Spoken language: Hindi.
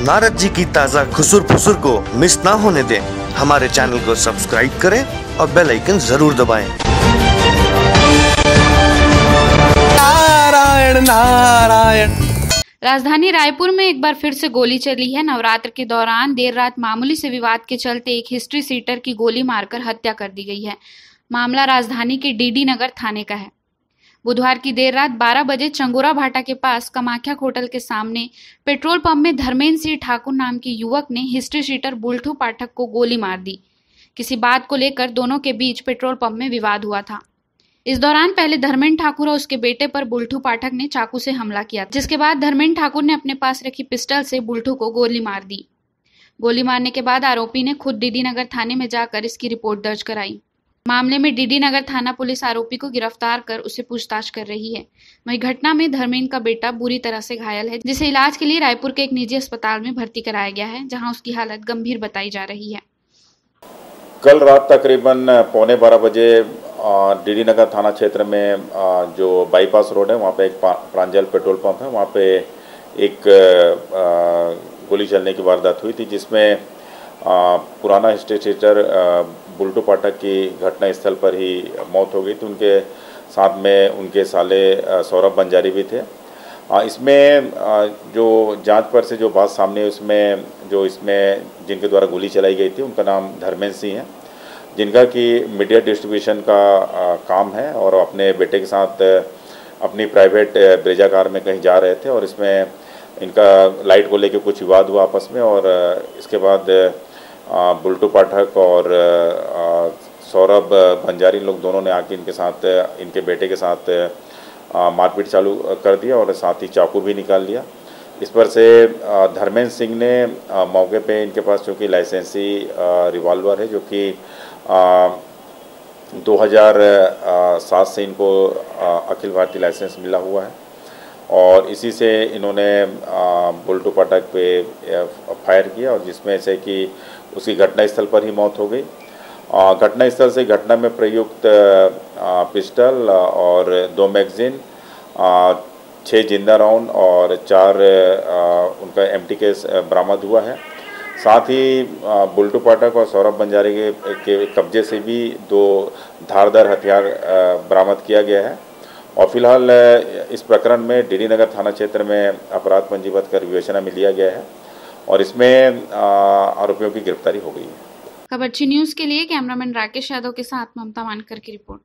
नारद जी की ताज़ा खुसुर फुसुर को मिस ना होने दें। हमारे चैनल को सब्सक्राइब करें और बेल आइकन ज़रूर दबाएँ। नारायण नारायण। राजधानी रायपुर में एक बार फिर से गोली चली है। नवरात्र के दौरान देर रात मामूली से विवाद के चलते एक हिस्ट्री सीटर की गोली मारकर हत्या कर दी गई है। मामला राजधानी के डीडी नगर थाने का है। बुधवार की देर रात 12 बजे चंगोरा भाटा के पास कमाख्या होटल के सामने पेट्रोल पंप में धर्मेंद्र सिंह ठाकुर नाम के युवक ने हिस्ट्री शीटर बुल्ठू पाठक को गोली मार दी। किसी बात को लेकर दोनों के बीच पेट्रोल पंप में विवाद हुआ था। इस दौरान पहले धर्मेंद्र ठाकुर और उसके बेटे पर बुल्ठू पाठक ने चाकू से हमला किया, जिसके बाद धर्मेंद्र ठाकुर ने अपने पास रखी पिस्टल से बुल्ठू को गोली मार दी। गोली मारने के बाद आरोपी ने खुद दीदी नगर थाने में जाकर इसकी रिपोर्ट दर्ज कराई। मामले में डीडी नगर थाना पुलिस आरोपी को गिरफ़्तार कर उसे पूछताछ कर रही है। वहीं घटना में धर्मेंद्र का बेटा बुरी तरह से घायल है, जिसे इलाज के लिए रायपुर के एक निजी अस्पताल में भर्ती कराया गया है, जहाँ उसकी हालत गंभीर बताई जा रही है। कल रात तकरीबन पौने बारह बजे डीडी नगर थाना क्षेत्र में जो बाईपास रोड है, वहाँ पे एक प्रांजल पेट्रोल पंप है, वहाँ पे एक गोली चलने की वारदात हुई थी, जिसमें पुराना स्टेटर बुल्टू पाठक की घटना स्थल पर ही मौत हो गई थी। उनके साथ में उनके साले सौरभ बंजारी भी थे। इसमें जो जाँच पर से जो बात सामने उसमें, जो इसमें जिनके द्वारा गोली चलाई गई थी, उनका नाम धर्मेंद्र सिंह है। जिनका कि मीडिया डिस्ट्रीब्यूशन का काम है और अपने बेटे के साथ अपनी प्राइवेट ब्रेजा कार में कहीं जा रहे थे और इसमें इनका लाइट को लेकर कुछ विवाद हुआ आपस में और इसके बाद बुल्टू पाठक और सौरभ बंजारी लोग दोनों ने आके इनके साथ, इनके बेटे के साथ मारपीट चालू कर दिया और साथ ही चाकू भी निकाल लिया। इस पर से धर्मेंद्र सिंह ने मौके पे इनके पास चूँकि लाइसेंसी रिवॉल्वर है जो कि 2007 से इनको अखिल भारतीय लाइसेंस मिला हुआ है। और इसी से इन्होंने बुल्टू पाठक पे फायर किया और जिसमें से कि उसकी घटनास्थल पर ही मौत हो गई। घटनास्थल से घटना में प्रयुक्त पिस्टल और दो मैगजीन छः ज़िंदा राउंड और चार उनका एम टी केस बरामद हुआ है। साथ ही बुल्टू पाठक और सौरभ बंजारी के, के कब्जे से भी दो धारदार हथियार बरामद किया गया है। और फ़िलहाल इस प्रकरण में डीडी नगर थाना क्षेत्र में अपराध पंजीबद्ध कर विवेचना में लिया गया है। और इसमें आरोपियों की गिरफ्तारी हो गई है। खबरची न्यूज़ के लिए कैमरामैन राकेश यादव के साथ ममता मानकर की रिपोर्ट।